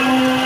Bye.